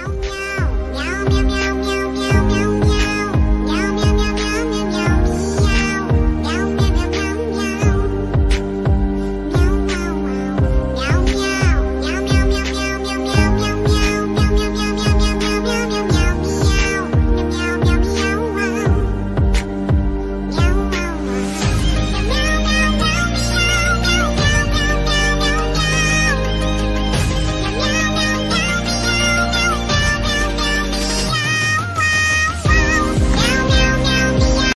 meow meow.